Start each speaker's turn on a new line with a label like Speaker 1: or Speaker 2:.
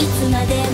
Speaker 1: いつまでも